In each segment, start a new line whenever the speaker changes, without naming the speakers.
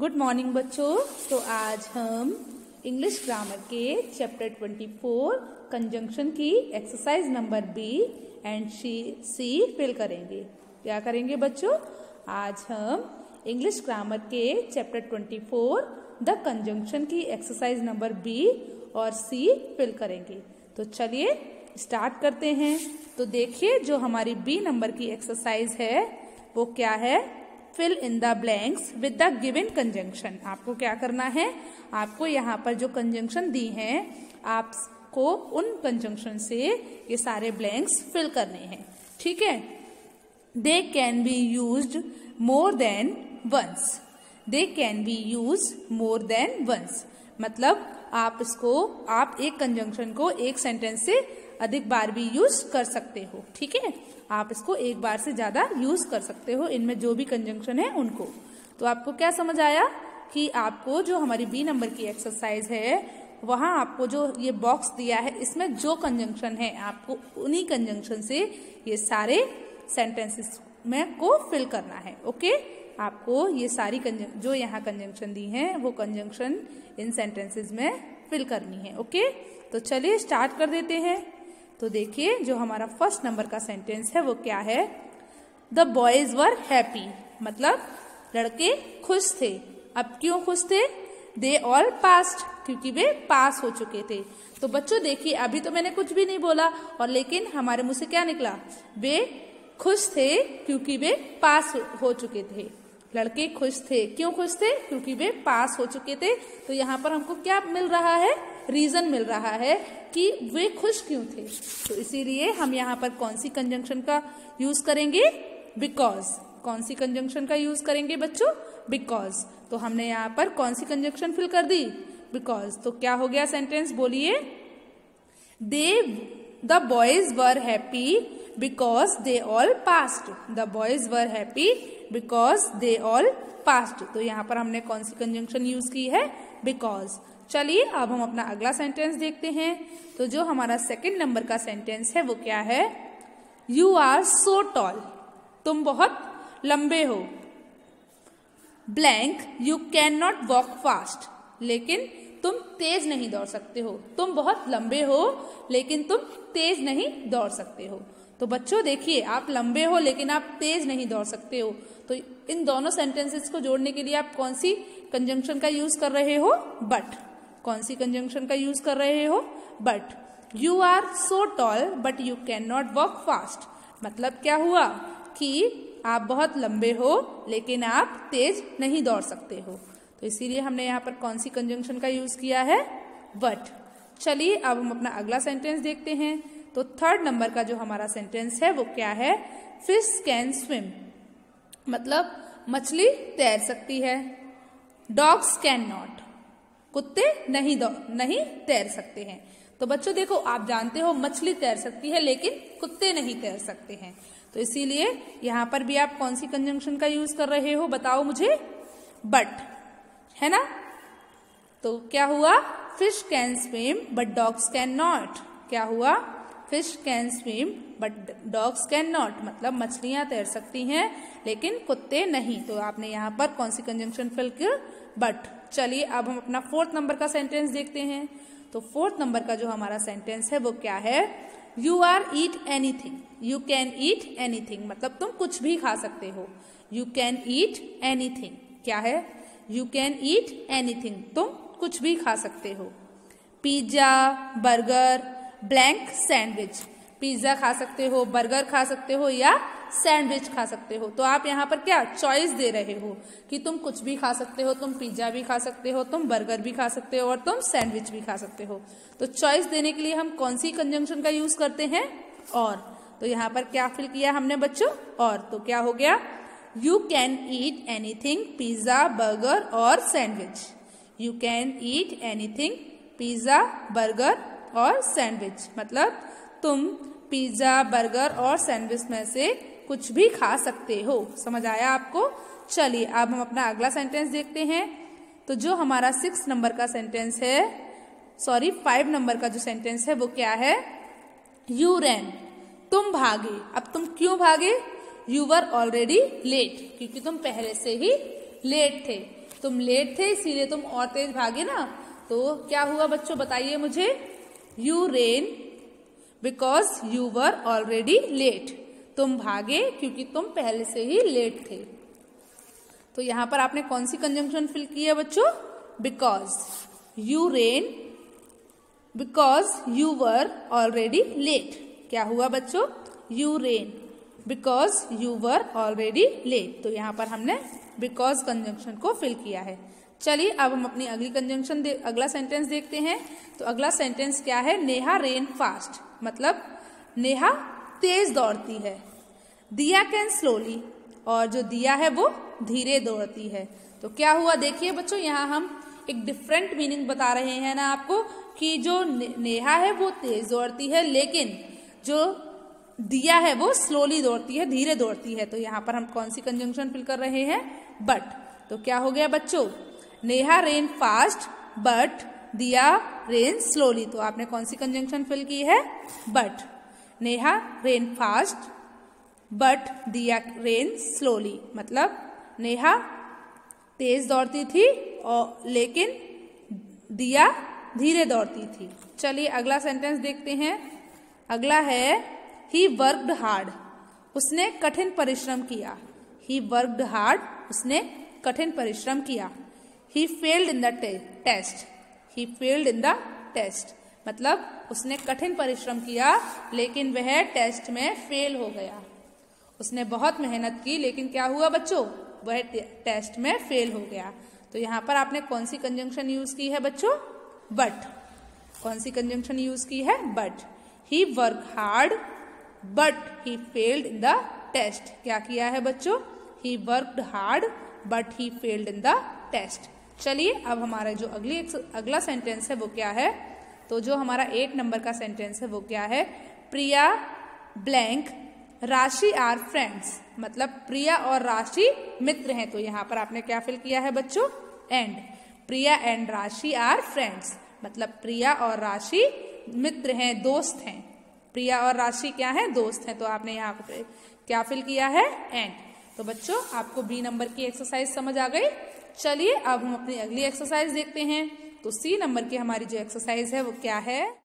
Good morning बच्चों। तो आज हम इंग्लिश ग्रामर के चैप्टर 24 कंजंक्शन की exercise number B and C C fill करेंगे। क्या करेंगे बच्चों? आज हम इंग्लिश ग्रामर के चैप्टर 24 द कंजंक्शन की एक्सरसाइज नंबर बी और सी फिल करेंगे। तो चलिए स्टार्ट करते हैं। तो देखिए, जो हमारी बी नंबर की एक्सरसाइज है, वो क्या है? Fill in the blanks with the given conjunction आपको क्या करना है? आपको यहाँ पर जो कंजंक्शन दी हैं, आपको उन कंजंक्शन से ये सारे ब्लैंक्स फिल करने हैं। ठीक है? They can be use more than once they can be use more than once मतलब आप इसको, आप एक कंजंक्शन को एक सेंटेंस से अधिक बार भी यूज़ कर सकते हो, ठीक है? आप इसको एक बार से ज़्यादा यूज़ कर सकते हो, इनमें जो भी कंजंक्शन है उनको। तो आपको क्या समझ आया कि आपको जो हमारी बी नंबर की एक्सरसाइज है, वहाँ आपको जो ये बॉक्स दिया है, इसमें जो कंजंक्शन है, आपको उन्हीं कंजंक्शन से ये सारे सेंटेंसेस में को फिल करना है ओके आपको ये सारी जो यहाँ कंजंक्शन दी हैं, वो कंजंक्शन इन सेंटेंसेस में फिल करनी है ओके तो चलिए स्टार्ट कर देते हैं। तो देखिए जो हमारा फ़र्स्ट नंबर का सेंटेंस है, वो क्या है? द बॉयज़ वर हैप्पी मतलब लड़के खुश थे। अब क्यों खुश थे? दे ऑल पास्ट क्योंकि वे पास हो चुके थे। तो बच्चों, देखिए, अभी तो मैंने कुछ भी नहीं बोला, और लेकिन हमारे मुँह से क्या निकला? वे खुश थे, क्योंकि वे पास हो चुके थे। लड़के खुश थे। क्यों खुश थे? क्योंकि वे पास हो चुके थे। तो यहाँ पर हमको क्या मिल रहा है? रीजन मिल रहा है कि वे खुश क्यों थे। तो इसीलिए हम यहाँ पर कौन सी कंजंक्शन का यूज़ करेंगे? बिकॉज़ कौन सी कंजंक्शन का यूज़ करेंगे बच्चों? बिकॉज़ तो हमने यहाँ पर कौन सी कंजंक्शन फिल कर दी? बिकॉज़ तो क्या हो गया सेंटेंस बोलिए। They the boys were happy because they all passed the boys were happy because they all passed तो यहाँ पर हमने कौन सी कंजंक्शन यूज़ की है? बिकॉज़ चलिए अब हम अपना अगला सेंटेंस देखते हैं। तो जो हमारा सेकंड नंबर का सेंटेंस है, वो क्या है? यू आर सो टॉल तुम बहुत लंबे हो। Blank you can not walk fast लेकिन तुम तेज नहीं दौड़ सकते हो। तुम बहुत लंबे हो, लेकिन तुम तेज नहीं दौड़ सकते हो। तो बच्चों, देखिए, आप लंबे हो, लेकिन आप तेज नहीं दौड़ सकते हो। तो इन दोनों सेंटेंसेस को जोड़ने के लिए आप कौन सी कंजंक्शन का यूज़ कर रहे हो? बट कौन सी कंजंक्शन का यूज़ कर रहे हो? But you are so tall but you can not walk fast मतलब क्या हुआ? कि आप बहुत लंबे हो, लेकिन आप तेज नहीं दौड़ सकते हो। तो इसीलिए हमने यहाँ पर कौन सी कंजंक्शन का यूज़ किया है? बट चलिए, अब हम अपना अगला सेंटेंस देखते हैं। तो थर्ड नंबर का जो हमारा सेंटेंस है, वो क्या है? फ़िश कैन स्विम मतलब मछली तैर सकती है। डॉग्स कैन नॉट कुत्ते नहीं नहीं तैर सकते हैं। तो बच्चों देखो, आप जानते हो मछली तैर सकती है, लेकिन कुत्ते नहीं तैर सकते हैं। तो इसीलिए यहाँ पर भी आप कौन सी कंजंक्शन का यूज़ कर रहे हो, बताओ मुझे? बट है ना? तो क्या हुआ? Fish can swim but dogs can not क्या हुआ? Fish can swim but dogs can not मतलब मछलियाँ तैर सकती हैं, लेकिन कुत्ते नहीं। तो आपने यहाँ पर कौन सी कंजंक्शन फिल किया? बट चलिए अब हम अपना फोर्थ नंबर का सेंटेंस देखते हैं। तो फोर्थ नंबर का जो हमारा सेंटेंस है, वो क्या है? You are eat anything you can eat anything मतलब तुम कुछ भी खा सकते हो। यू कैन ईट एनीथिंग क्या है? यू कैन ईट एनीथिंग तुम कुछ भी खा सकते हो। Pizza burger blank sandwich. Pizza खा सकते हो, बर्गर खा सकते हो या सैंडविच खा सकते हो। तो आप यहाँ पर क्या चॉइस दे रहे हो कि तुम कुछ भी खा सकते हो, तुम पिज्जा भी खा सकते हो, तुम बर्गर भी खा सकते हो और तुम सैंडविच भी खा सकते हो। तो चॉइस देने के लिए हम कौन सी कंजंक्शन का यूज़ करते हैं? और। तो यहाँ पर क्या फिल किया हमने बच्चों? और। तो क्या हो गया? You can eat anything pizza burger और sandwich you can eat anything pizza burger और सैंडविच। मतलब तुम पिज्जा, बर्गर और सैंडविच में से कुछ भी खा सकते हो। समझ आया आपको? चलिए, अब हम अपना अगला सेंटेंस देखते हैं। तो जो हमारा सिक्स नंबर का सेंटेंस है सॉरी फाइव नंबर का जो सेंटेंस है, वो क्या है? यू रैन तुम भागे। अब तुम क्यों भागे? यू वर ऑलरेडी लेट क्योंकि तुम पहले से ही लेट थे। तुम लेट थे, इसीलिए तुम और तेज भागे ना। तो क्या हुआ बच्चों, बताइए मुझे। You ran because you were already late तुम भागे क्योंकि तुम पहले से ही लेट थे। तो यहाँ पर आपने कौन सी कंजंक्शन फिल की है बच्चों? Because you ran because you were already late क्या हुआ बच्चों? You ran because you were already late तो यहाँ पर हमने बिकॉज़ कंजंक्शन को फिल किया है। चलिए अब हम अपनी अगली कंजंक्शन अगला सेंटेंस देखते हैं। तो अगला सेंटेंस क्या है? नेहा रेन फास्ट मतलब नेहा तेज दौड़ती है। दिया कैन स्लोली और जो दिया है वो धीरे दौड़ती है। तो क्या हुआ? देखिए बच्चों, यहाँ हम एक डिफरेंट मीनिंग बता रहे हैं ना आपको, कि जो नेहा है वो तेज दौड़ती है, लेकिन जो दिया है वो स्लोली दौड़ती है, धीरे दौड़ती है। तो यहाँ पर हम कौन सी कंजंक्शन फिल कर रहे हैं? बट तो क्या हो गया बच्चों? Neha ran fast but Diya ran slowly तो आपने कौन सी कंजंक्शन फिल की है? But Neha ran fast but Diya ran slowly मतलब नेहा तेज दौड़ती थी और लेकिन दिया धीरे दौड़ती थी। चलिए अगला सेंटेंस देखते हैं। अगला है ही वर्कड हार्ड उसने कठिन परिश्रम किया। ही वर्कड हार्ड उसने कठिन परिश्रम किया। He failed in the test he failed in the test मतलब उसने कठिन परिश्रम किया, लेकिन वह टेस्ट में फेल हो गया। उसने बहुत मेहनत की, लेकिन क्या हुआ बच्चों? वह टेस्ट में फेल हो गया। तो यहाँ पर आपने कौन सी कंजंक्शन यूज़ की है बच्चों? बट कौन सी कंजंक्शन यूज़ की है? But he work hard but he failed in the test क्या किया है बच्चों? He worked hard but he failed in the test चलिए, अब हमारा जो अगली अगला सेंटेंस है वो क्या है? तो जो हमारा एट नंबर का सेंटेंस है वो क्या है? Priya blank Rashi are friends मतलब प्रिया और राशि मित्र हैं। तो यहाँ पर आपने क्या फिल किया है बच्चों? And Priya and Rashi are friends मतलब प्रिया और राशि मित्र हैं, दोस्त हैं। प्रिया और राशि क्या है? दोस्त हैं। तो आपने यहाँ क्या फिल किया है? एंड तो बच्चों, आपको बी नंबर की एक्सरसाइज समझ आ गई? चलिए, अब हम अपनी अगली एक्सरसाइज देखते हैं। तो सी नंबर की हमारी जो एक्सरसाइज है, वो क्या है?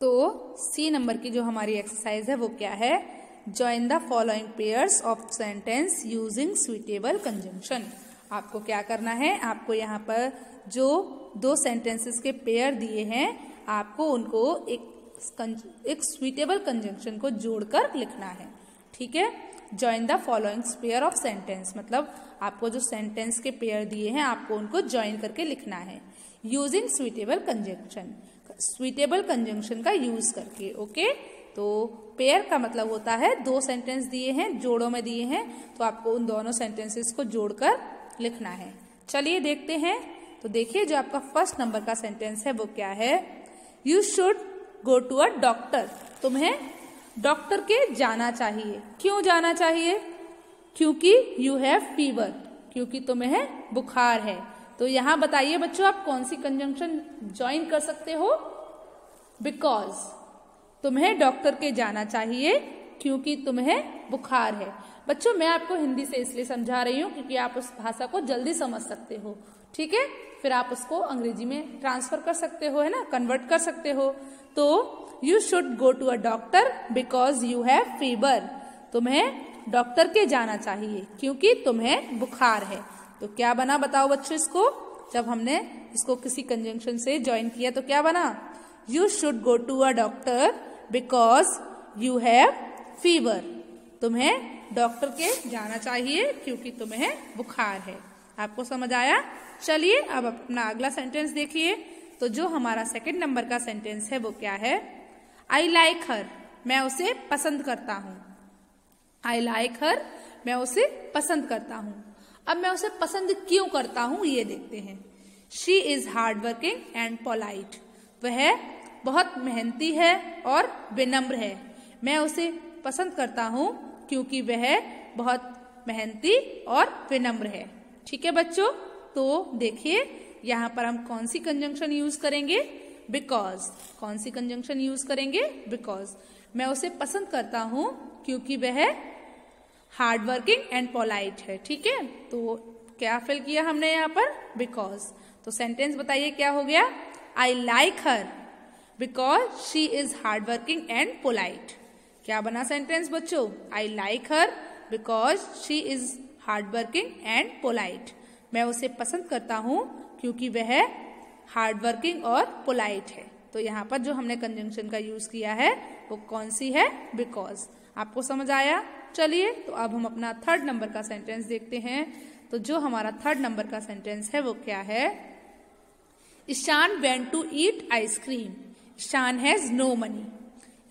तो सी नंबर की जो हमारी एक्सरसाइज है, वो क्या है? Join the following pairs of sentence using suitable conjunction आपको क्या करना है? आपको यहाँ पर जो दो सेंटेंसेस के पेयर दिए हैं, आपको उनको एक एक स्वीटेबल कंजंक्शन को जोड़कर लिखना है। ठीक है? Join the following pair of sentence मतलब आपको जो सेंटेंस के पेयर दिए हैं, आपको उनको ज्वाइन करके लिखना है। Using suitable conjunction suitable conjunction का यूज़ करके ओके तो पेयर का मतलब होता है दो सेंटेंस दिए हैं, जोड़ों में दिए हैं तो आपको उन दोनों सेंटेंसेस को जोड़कर लिखना है। चलिए देखते हैं। तो देखिए जो आपका फ़र्स्ट नंबर का सेंटेंस है, वो क्या है? You should go to a doctor तुम्हें डॉक्टर के जाना चाहिए। क्यों जाना चाहिए? क्योंकि यू हैव फीवर क्योंकि तुम्हें बुखार है। तो यहाँ बताइए बच्चों, आप कौन सी कंजंक्शन ज्वाइन कर सकते हो? बिकॉज़ तुम्हें डॉक्टर के जाना चाहिए, क्योंकि तुम्हें बुखार है। बच्चों, मैं आपको हिंदी से इसलिए समझा रही हूँ क्योंकि आप उस भाषा को जल्दी समझ सकते हो। ठीक है? फिर आप उसको अंग्रेज़ी में ट्रांसफ़र कर सकते हो, है ना? कन्वर्ट कर सकते हो। तो you should go to a doctor because you have fever तुम्हें डॉक्टर के जाना चाहिए, क्योंकि तुम्हें बुखार है। तो क्या बना बताओ बच्चों इसको? जब हमने इसको किसी कंजंक्शन से ज्वाइन किया तो क्या बना? You should go to a doctor because you have fever तुम्हें डॉक्टर के जाना चाहिए, क्योंकि तुम्हें बुखार है। आपको समझ आया? चलिए, अब अपना अगला सेंटेंस देखिए। तो जो हमारा सेकेंड नंबर का सेंटेंस है, वो क्या है? आई लाइक हर मैं उसे पसंद करता हूँ। आई लाइक हर मैं उसे पसंद करता हूँ। अब मैं उसे पसंद क्यों करता हूँ, ये देखते हैं। She is hard working and polite वह बहुत मेहनती है और विनम्र है। मैं उसे पसंद करता हूँ क्योंकि वह बहुत मेहनती और विनम्र है। ठीक है बच्चों? तो देखिए यहाँ पर हम कौन सी कंजंक्शन यूज़ करेंगे? बिकॉज़ कौन सी कंजंक्शन यूज़ करेंगे? बिकॉज़ मैं उसे पसंद करता हूँ क्योंकि वह हार्ड वर्किंग एंड पोलाइट है, ठीक है? तो क्या फिल किया हमने यहाँ पर? बिकॉज़ तो सेंटेंस बताइए क्या हो गया? I like her because she is hard working and polite क्या बना सेंटेंस बच्चों? I like her because she is hard working and polite मैं उसे पसंद करता हूँ क्योंकि वह हार्ड वर्किंग और पोलाइट है। तो यहाँ पर जो हमने कंजंक्शन का यूज़ किया है, वो कौन सी है? बिकॉज़ आपको समझ आया? चलिए तो अब हम अपना थर्ड नंबर का सेंटेंस देखते हैं। तो जो हमारा थर्ड नंबर का सेंटेंस है, वो क्या है? Ishaan went to eat ice cream Ishaan has no money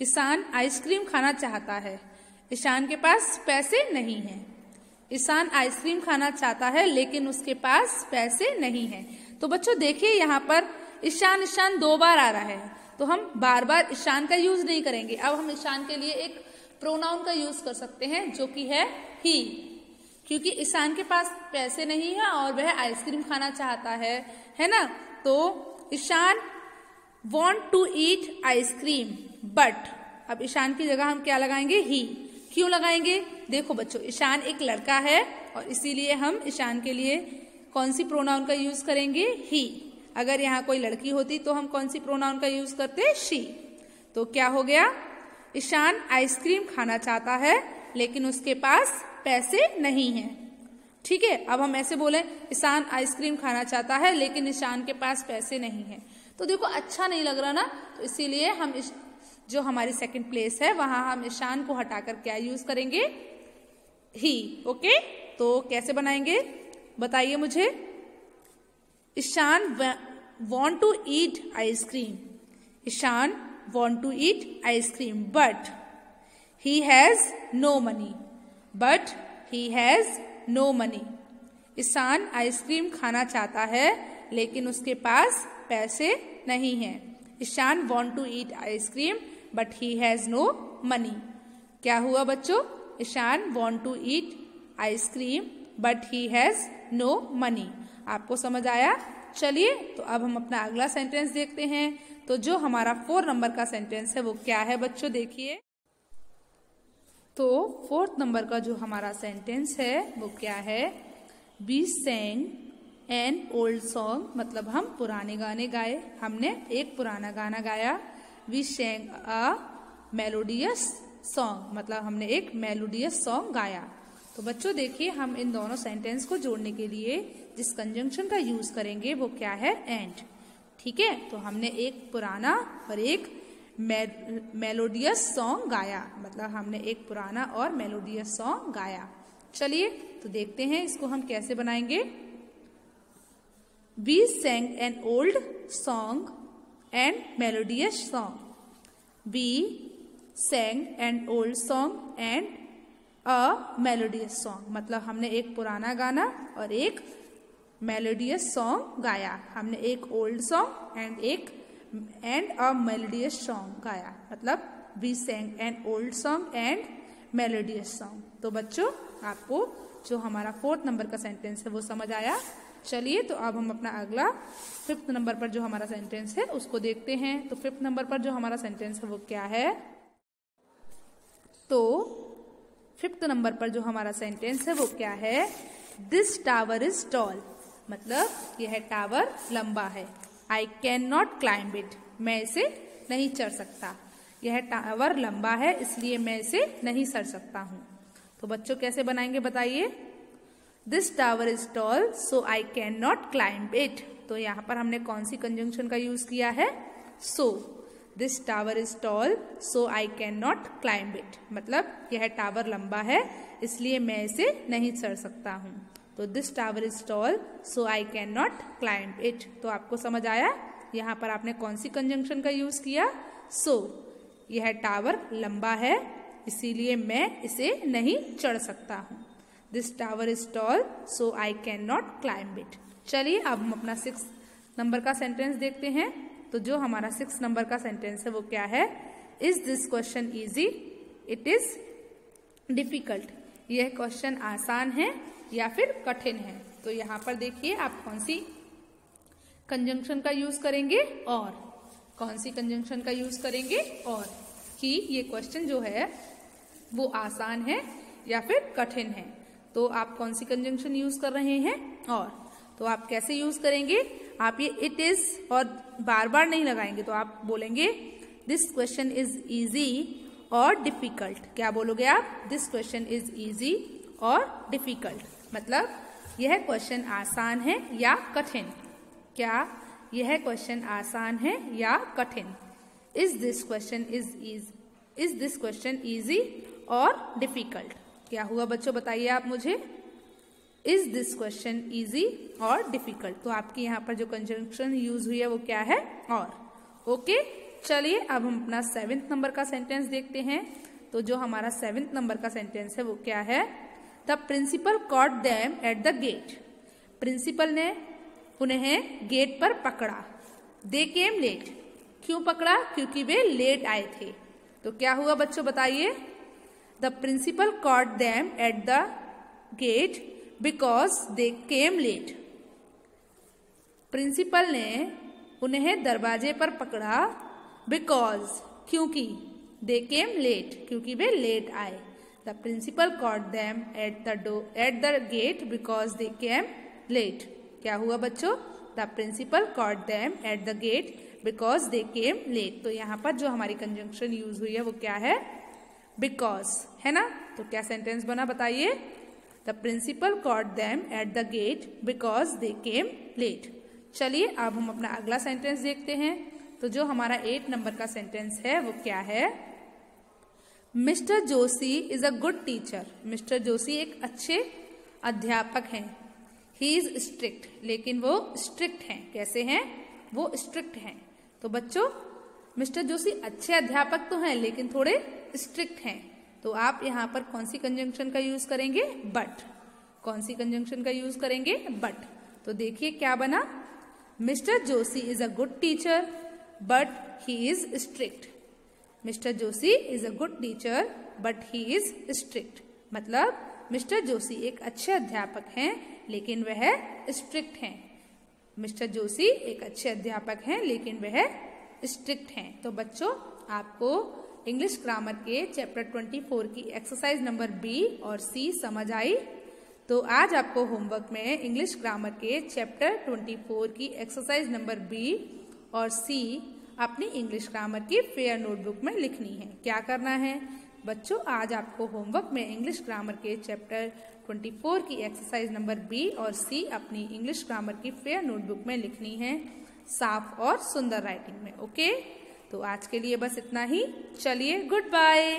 Ishaan ice cream खाना चाहता है। ईशान के पास पैसे नहीं है। ईशान आइसक्रीम खाना चाहता है, लेकिन उसके पास पैसे नहीं है। तो बच्चों, देखिए यहाँ पर ईशान ईशान दो बार आ रहा है। तो हम बार बार ईशान का यूज़ नहीं करेंगे। अब हम ईशान के लिए एक प्रोनाउन का यूज़ कर सकते हैं, जो कि है ही क्योंकि ईशान के पास पैसे नहीं है और वह आइसक्रीम खाना चाहता है है ना? तो Ishaan want to eat ice cream but अब ईशान की जगह हम क्या लगाएँगे? ही क्यों लगाएँगे? देखो बच्चों, ईशान एक लड़का है और इसीलिए हम ईशान के लिए कौन सी प्रोनाउन का यूज़ करेंगे? ही अगर यहाँ कोई लड़की होती तो हम कौन सी प्रोनाउन का यूज़ करते? शी तो क्या हो गया? ईशान आइसक्रीम खाना चाहता है, लेकिन उसके पास पैसे नहीं है। ठीक है, अब हम ऐसे बोले, ईशान आइसक्रीम खाना चाहता है, लेकिन ईशान के पास पैसे नहीं है। तो देखो अच्छा नहीं लग रहा ना? तो इसीलिए हम जो हमारी सेकंड प्लेस है, वहाँ हम ईशान को हटाकर क्या यूज़ करेंगे? ही ओके तो कैसे बनाएँगे? बताइए मुझे। Ishaan want to eat ice cream Ishaan want to eat ice cream but he has no money but he has no money Ishaan ice cream खाना चाहता है, लेकिन उसके पास पैसे नहीं है। Ishaan want to eat ice cream but he has no money क्या हुआ बच्चों? Ishaan want to eat ice cream but he has no money आपको समझ आया? चलिए तो अब हम अपना अगला सेंटेंस देखते हैं। तो जो हमारा फोर नंबर का सेंटेंस है, वो क्या है बच्चों? देखिए। तो फोर्थ नंबर का जो हमारा सेंटेंस है, वो क्या है? We sang an old song मतलब हम पुराने गाने गाए। हमने एक पुराना गाना गाया। We sang a melodious song मतलब हमने एक मेलोडियस सॉन्ग गाया। तो बच्चों देखिए, हम इन दोनों सेंटेंस को जोड़ने के लिए जिस कंजंक्शन का यूज़ करेंगे, वो क्या है? एंड ठीक है? तो हमने एक पुराना और एक मेलोडियस सॉन्ग गाया। मतलब हमने एक पुराना और मेलोडियस सॉन्ग गाया। चलिए तो देखते हैं इसको हम कैसे बनाएँगे। We sang an old song and melodious song we sang an old song and a melodious song मतलब हमने एक पुराना गाना और एक मेलोडियस सॉन्ग गाया। हमने एक ओल्ड सॉन्ग एंड एक एंड अ मेलोडियस सॉन्ग गाया। मतलब we sang an old song and melodious song तो बच्चों, आपको जो हमारा फोर्थ नंबर का सेंटेंस है, वो समझ आया? चलिए तो अब हम अपना अगला फिफ्थ नंबर पर जो हमारा सेंटेंस है, उसको देखते हैं। तो फिफ्थ नंबर पर जो हमारा सेंटेंस है, वो क्या है? तो फिफ्थ नंबर पर जो हमारा सेंटेंस है, वो क्या है? दिस टावर इज़ टॉल मतलब यह टावर लंबा है। I can not climb it मैं इसे नहीं चढ़ सकता। यह टावर लंबा है, इसलिए मैं इसे नहीं चढ़ सकता हूँ। तो बच्चों, कैसे बनाएँगे, बताइए? This tower is tall so I can not climb it तो यहाँ पर हमने कौन सी कंजंक्शन का यूज़ किया है? So this tower is tall so I can not climb it मतलब यह टावर लंबा है इसलिए मैं इसे नहीं चढ़ सकता हूँ। तो this tower is tall so I can not climb it तो आपको समझ आया? यहाँ पर आपने कौन सी कंजंक्शन का यूज़ किया? सो so, यह टावर लंबा है इसीलिए मैं इसे नहीं चढ़ सकता हूँ। This tower is tall so I can not climb it चलिए, अब हम अपना सिक्स नंबर का सेंटेंस देखते हैं। तो जो हमारा सिक्स नंबर का सेंटेंस है, वो क्या है? Is this question easy it is difficult यह क्वेश्चन आसान है या फिर कठिन है? तो यहाँ पर देखिए, आप कौन सी कंजंक्शन का यूज़ करेंगे? और कौन सी कंजंक्शन का यूज़ करेंगे? और कि ये क्वेश्चन जो है, वो आसान है या फिर कठिन है? तो आप कौन सी कंजंक्शन यूज़ कर रहे हैं? और। तो आप कैसे यूज़ करेंगे? आप ये इट इज़ और बार बार नहीं लगाएँगे तो आप बोलेंगे दिस क्वेश्चन इज़ इजी और डिफ़िकल्ट क्या बोलोगे आप? दिस क्वेश्चन इज़ इजी और डिफ़िकल्ट मतलब यह क्वेश्चन आसान है या कठिन? क्या यह क्वेश्चन आसान है या कठिन? Is this question is is is this question easy और डिफ़िकल्ट क्या हुआ बच्चों, बताइए आप मुझे। इज़ दिस क्वेश्चन इजी और डिफ़िकल्ट तो आपके यहाँ पर जो कंजंक्शन यूज़ हुई है वो क्या है? और ओके चलिए अब हम अपना सेवेंथ नंबर का सेंटेंस देखते हैं। तो जो हमारा सेवेंथ नंबर का सेंटेंस है वो क्या है? The principal caught them at the gate principal ने उन्हें गेट पर पकड़ा। दे केम लेट क्यों पकड़ा? क्योंकि वे लेट आए थे। तो क्या हुआ बच्चों, बताइए। The principal caught them at the gate because they came late principal ने उन्हें दरवाजे पर पकड़ा बिकॉज़ क्योंकि दे केम लेट क्योंकि वे लेट आए. The principal caught them at the door at the gate because they came late क्या हुआ बच्चों? The principal caught them at the gate because they came late तो यहाँ पर जो हमारी कंजंक्शन यूज़ हुई है, वो क्या है? बिकॉज़ है ना? तो क्या सेंटेंस बना बताइए? The principal caught them at the gate because they came late चलिए, अब हम अपना अगला सेंटेंस देखते हैं। तो जो हमारा एट नंबर का सेंटेंस है, वो क्या है? Mister Joshi is a good teacher Mister Joshi एक अच्छे अध्यापक हैं। ही इज़ स्ट्रिक्ट लेकिन वो स्ट्रिक्ट हैं। कैसे हैं? वो स्ट्रिक्ट हैं। तो बच्चों मिस्टर जोशी अच्छे अध्यापक तो हैं, लेकिन थोड़े स्ट्रिक्ट हैं। तो आप यहाँ पर कौन सी कंजंक्शन का यूज़ करेंगे? बट कौन सी कंजंक्शन का यूज़ करेंगे? बट तो देखिए क्या बना? Mister Joshi is a good teacher but he is strict Mister Joshi is a good teacher but he is strict Mister mister Joshi एक अच्छे अध्यापक हैं, लेकिन वह स्ट्रिक्ट हैं। मिस्टर जोशी एक अच्छे अध्यापक हैं, लेकिन वह स्ट्रिक्ट हैं। तो बच्चों, आपको इंग्लिश ग्रामर के चैप्टर 24 की एक्सरसाइज नंबर बी और सी समझ आई? तो आज आपको होमवर्क में इंग्लिश ग्रामर के चैप्टर 24 की एक्सरसाइज नंबर बी और सी अपनी इंग्लिश ग्रामर की फेयर नोटबुक में लिखनी है। क्या करना है? बच्चों, आज आपको होमवर्क में इंग्लिश ग्रामर के चैप्टर 24 की एक्सरसाइज नंबर बी और सी अपनी इंग्लिश ग्रामर की फेयर नोटबुक में लिखनी है। साफ़ और सुंदर राइटिंग में ओके तो आज के लिए बस इतना ही। चलिए गुड बाय